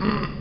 mm.